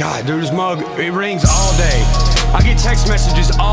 God, dude, this mug, it rings all day. I get text messages all